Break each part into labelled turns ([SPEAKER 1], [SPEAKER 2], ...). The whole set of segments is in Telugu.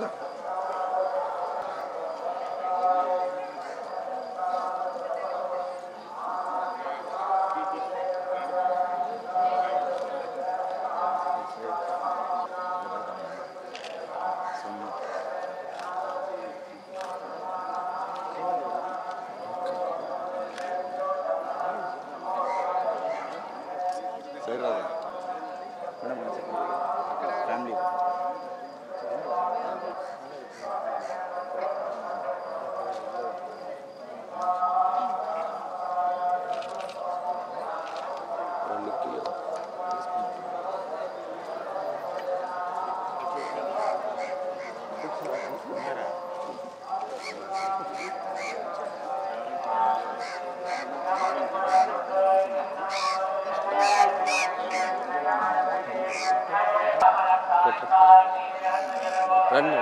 [SPEAKER 1] Ha ha ha! రండి.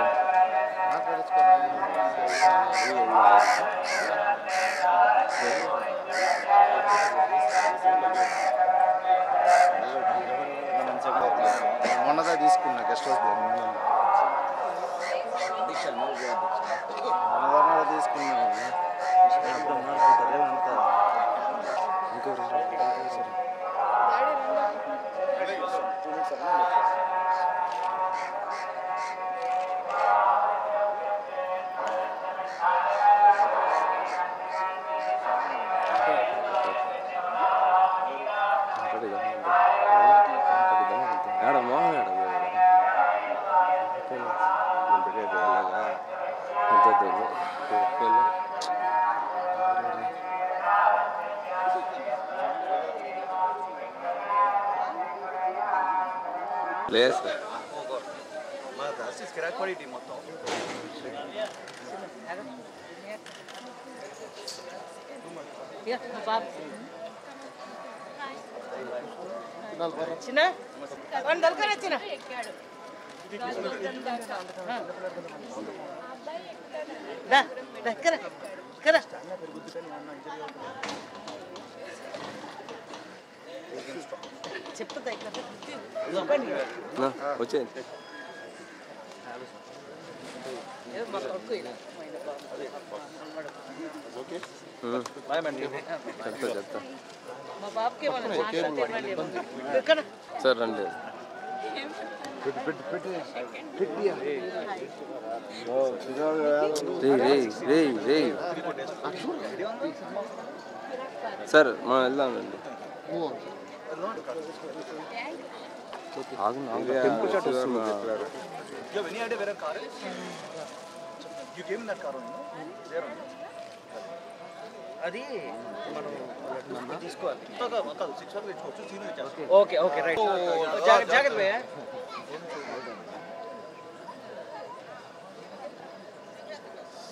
[SPEAKER 2] మొన్నదా తీసుకున్నా గెస్ట్ హౌస్ మొన్నదా తీసుకున్నా.
[SPEAKER 1] లేదు సార్
[SPEAKER 3] చిన్న రెండు దొరకరా చిన్న దా దా ఇక్కడ
[SPEAKER 1] వచ్చేయండి
[SPEAKER 3] ఏదో మా కొడుకు ఇలా.
[SPEAKER 1] ఉమ్. చెప్తా చెప్తా
[SPEAKER 3] మా బాబుకి ఏమన్నా చేస్తే ఇవ్వండి ఏమన్నా. ఇక్కడ
[SPEAKER 1] సార్ రండి రేయ్ రేయ్ రేయ్ రేయ్ సార్ మనం వెళ్దాం రండి ఆగు ఆగు.
[SPEAKER 2] టెంపుల్ షాట్ వస్తుంది
[SPEAKER 4] You have any idea where a car is? You came in that car only, no? There only.
[SPEAKER 3] అది మనం తీసుకోవాలి
[SPEAKER 4] కాదు, కాదు, six వరకు తెచ్చుకోవచ్చు, సీన్ తెచ్చేస్తాం.
[SPEAKER 3] ఓకే ఓకే రైట్ జాగ్రత్త జాగ్రత్త భయ్యా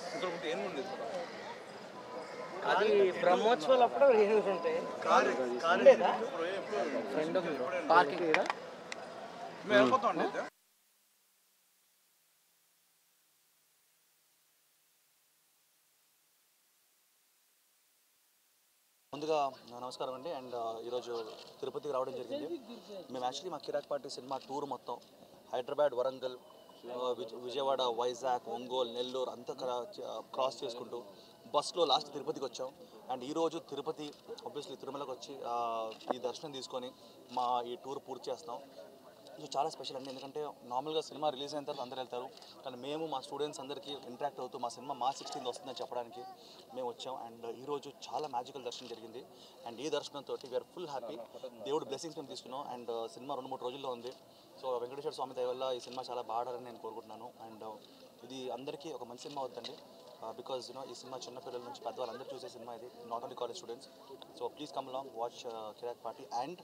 [SPEAKER 4] ఇక్కడ ఉంటే ఏం ఉండేది కదా?
[SPEAKER 3] అది బ్రహ్మోత్సవాలు అప్పుడు ఉంటాయి? ఫ్రెండ్ పార్కింగ్
[SPEAKER 4] మేము.
[SPEAKER 5] ముందుగా నమస్కారం అండి. అండ్ ఈరోజు తిరుపతికి రావడం జరిగింది. మేము యాక్చువల్లీ మా కిరాక్ పార్టీ సినిమా టూర్ మొత్తం. హైదరాబాద్ వరంగల్ విజయవాడ వైజాగ్ ఒంగోలు నెల్లూరు అంతా క్రా- క్రాస్ చేసుకుంటూ బస్సులో లాస్ట్ తిరుపతికి వచ్చాం. అండ్ ఈరోజు తిరుపతి ఆబ్వియస్లీ తిరుమలకు వచ్చి ఈ దర్శనం తీసుకొని మా ఈ టూర్ పూర్తి చేస్తాం ఇది చాలా స్పెషల్ అండి. ఎందుకంటే నార్మల్గా సినిమా రిలీజ్ అయిన తర్వాత అందరూ వెళ్తారు. కానీ మేము మా స్టూడెంట్స్ అందరికీ ఇంటరాక్ట్ అవుతూ మా సినిమా మా సిక్స్టీన్త్ వస్తుందని చెప్పడానికి మేము వచ్చాం. అండ్ ఈరోజు చాలా మ్యాజికల్ దర్శనం జరిగింది. అండ్ ఈ దర్శనంతో వీఆర్ ఫుల్ హ్యాపీ దేవుడు బ్లెస్సింగ్స్ మేము తీసుకున్నాం. అండ్ సినిమా రెండు మూడు రోజుల్లో ఉంది. సో వెంకటేశ్వర స్వామి దయ వల్ల ఈ సినిమా చాలా బాడాలని నేను కోరుకుంటున్నాను. అండ్ ఇది అందరికీ ఒక మంచి సినిమా అవుతుందండి. Uh, బికాజ్ యూనో ఈ సినిమా చిన్నపిల్లల నుంచి పెద్దవాళ్ళందరూ చూసే సినిమా ఇది. Not only college students so please come along watch Kirrak Party and